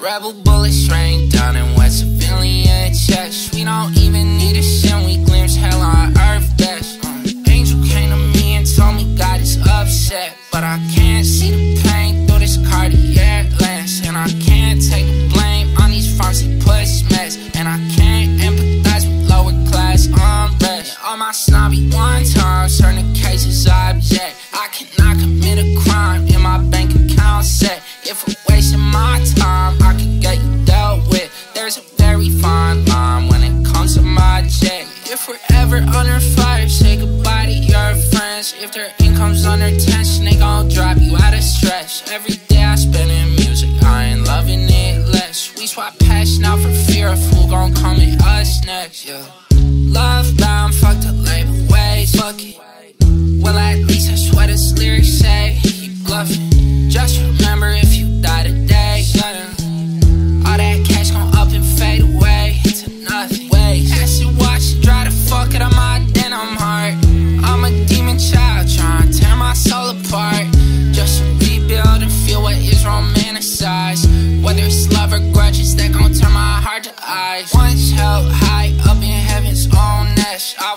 Rebel bullets rain down in West Civilian checks. We don't even need a sin, we glimpse hell on earth best. Uh, angel came to me and told me God is upset, but I can't see the pain through this Cartier lens, and I can't. Fine line when it comes to my check. If we're ever under fire, say goodbye to your friends. If their income's under tension, they gon' drop you out of stress. Every day I spend in music, I ain't loving it less. We swap passion out for fear of who gon' come at us next, yeah.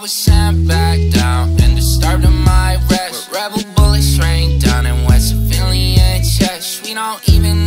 was sent back down and disturbed in my rest. Rebel bullets rain down in West Civilian chest. We don't even